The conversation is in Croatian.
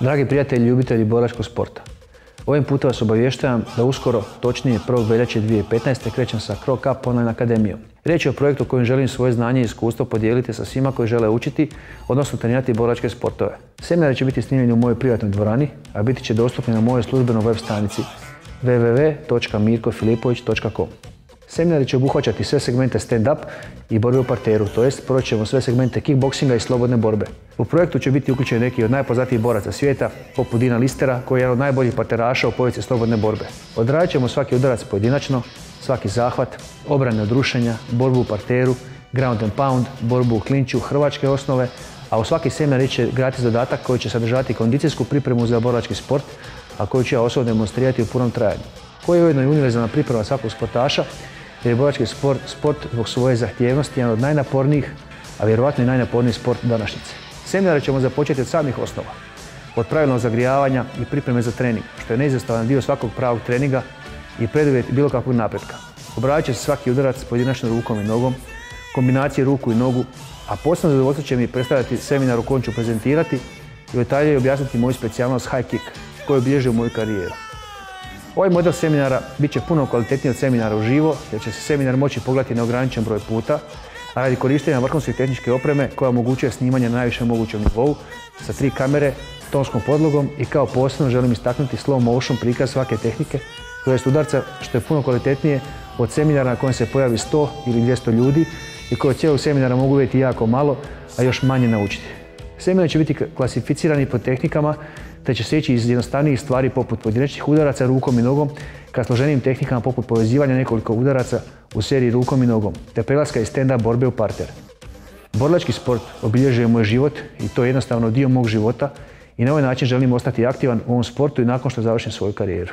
Dragi prijatelji i ljubitelji boračkog sporta, ovim putem vas obavještavam da uskoro, točnije 1. veljače 2015. krećem sa Crow Cup Online Akademijom. Riječ je o projektu kojim želim svoje znanje i iskustvo podijeliti sa svima koji žele učiti, odnosno trenirati boračke sportove. Seminari će biti snimljeni u mojoj privatnoj dvorani, a biti će dostupni na mojoj službenoj web stranici www.mirkofilipović.com. Seminari će obuhvaćati sve segmente stand-up i borbe u parteru, to jest ćemo sve segmente kickboksinga i slobodne borbe. U projektu će biti uključeni neki od najpoznatijih boraca svijeta, poput Dina Listera, koji je jedan od najboljih parteraša u povijesti slobodne borbe. Odradit ćemo svaki udarac pojedinačno, svaki zahvat, obrane od rušenja, borbu u parteru, ground and pound, borbu u klinču, hrvačke osnove, a u svaki seminar će gratis dodatak koji će sadržati kondicijsku pripremu za borački sport, a koju ću ja osobno demonstrirati u punom trajanju. Koji je ujedno i univerzalna priprema svakog sportaša jer sport, sport zbog svoje zahtjevnosti jedan od najnapornijih, a vjerojatno i najnaporniji sport današnjice. Seminare ćemo započeti od samih osnova, od pravilnog zagrijavanja i pripreme za trening, što je neizostavan dio svakog pravog treninga i preduvjet bilo kakvog napretka. Obradit će se svaki udarac pojedinačno rukom i nogom, kombinacije ruku i nogu, a posebno zadovoljstvo će mi predstavljati seminar u kojem ću prezentirati i detalje objasniti moju specijalnost high kick, koju obilježio moju karijeru. Ovaj model seminara bit će puno kvalitetniji od seminara uživo, jer će se seminar moći pogledati na ograničen broj puta, a radi korištenja vrhunske tehničke opreme koja omogućuje snimanje na najvišem mogućem nivou sa tri kamere, tonskom podlogom i kao posebno želim istaknuti slow motion prikaz svake tehnike, jest udarca što je puno kvalitetnije od seminara na kojem se pojavi 100 ili 200 ljudi i koje od cijelog seminara mogu vidjeti jako malo, a još manje naučiti. Seminar će biti klasificirani po tehnikama te će se ići iz jednostavnijih stvari poput pojedinačnih udaraca rukom i nogom ka složenijim tehnikama poput povezivanja nekoliko udaraca u seriji rukom i nogom te prelaska iz stand-up borbe u parter. Borlački sport obilježuje moj život i to je jednostavno dio mog života i na ovaj način želim ostati aktivan u ovom sportu i nakon što završim svoju karijeru.